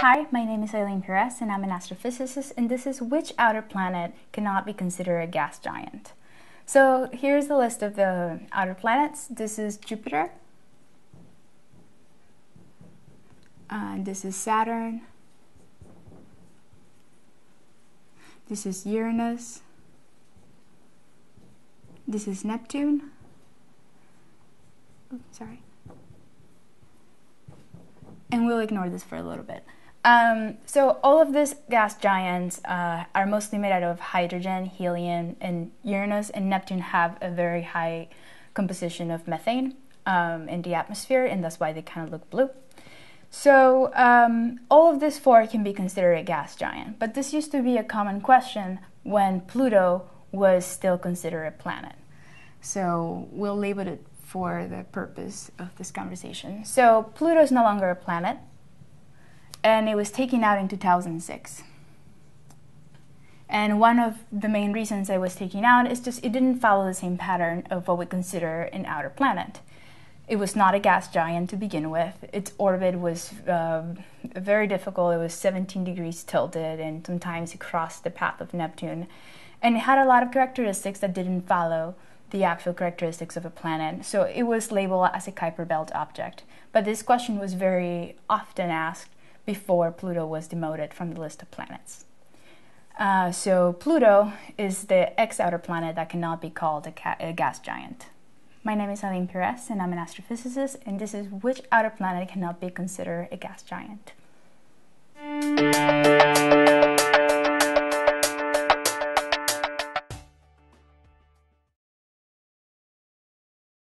Hi, my name is Eylene Pirez and I'm an astrophysicist and this is which outer planet cannot be considered a gas giant. So here's the list of the outer planets. This is Jupiter. And this is Saturn. This is Uranus. This is Neptune. Sorry. And we'll ignore this for a little bit. Um, so all of these gas giants uh, are mostly made out of hydrogen, helium, and Uranus and Neptune have a very high composition of methane um, in the atmosphere, and that's why they kind of look blue. So um, all of these four can be considered a gas giant, but this used to be a common question when Pluto was still considered a planet. So we'll label it for the purpose of this conversation. So Pluto is no longer a planet, and it was taken out in 2006. And one of the main reasons it was taken out is just it didn't follow the same pattern of what we consider an outer planet. It was not a gas giant to begin with. Its orbit was uh, very difficult. It was 17 degrees tilted, and sometimes it crossed the path of Neptune. And it had a lot of characteristics that didn't follow the actual characteristics of a planet. So it was labeled as a Kuiper Belt object. But this question was very often asked before Pluto was demoted from the list of planets. Uh, so Pluto is the ex outer planet that cannot be called a, ca- a gas giant. My name is Eylene Pirez, and I'm an astrophysicist, and this is which outer planet cannot be considered a gas giant.